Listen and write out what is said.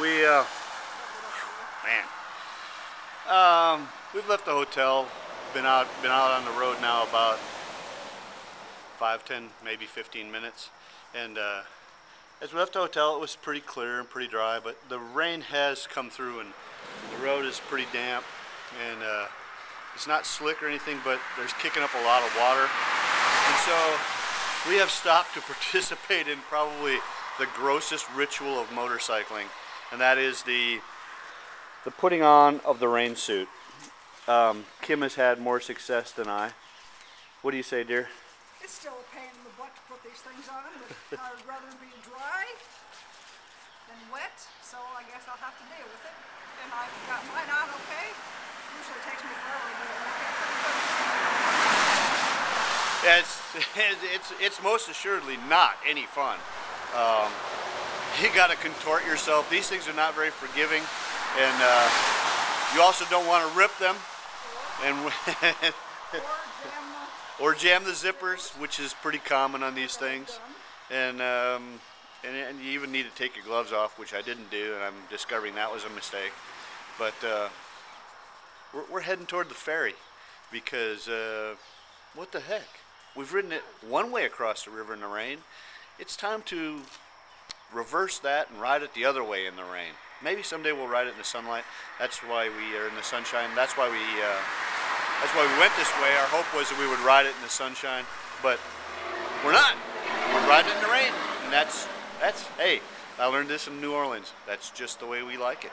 We, uh, man, um, we've left the hotel, been out, been out on the road now about five, ten, maybe 15 minutes. And uh, as we left the hotel, it was pretty clear and pretty dry, but the rain has come through and the road is pretty damp. And uh, it's not slick or anything, but there's kicking up a lot of water. And so we have stopped to participate in probably the grossest ritual of motorcycling and that is the the putting on of the rain suit. Um, Kim has had more success than I. What do you say, dear? It's still a pain in the butt to put these things on, but I'd rather be dry than wet, so I guess I'll have to deal with it. And I've got mine on okay. Usually it takes me forever to do it. Yeah, it's, it's, it's most assuredly not any fun. Um, you got to contort yourself. These things are not very forgiving, and uh, you also don't want to rip them, and or jam the zippers, which is pretty common on these things, and, um, and and you even need to take your gloves off, which I didn't do, and I'm discovering that was a mistake. But uh, we're, we're heading toward the ferry because uh, what the heck? We've ridden it one way across the river in the rain. It's time to reverse that and ride it the other way in the rain. Maybe someday we'll ride it in the sunlight. That's why we are in the sunshine. That's why we uh, that's why we went this way. Our hope was that we would ride it in the sunshine, but we're not. We're riding it in the rain, and that's that's hey. I learned this in New Orleans. That's just the way we like it.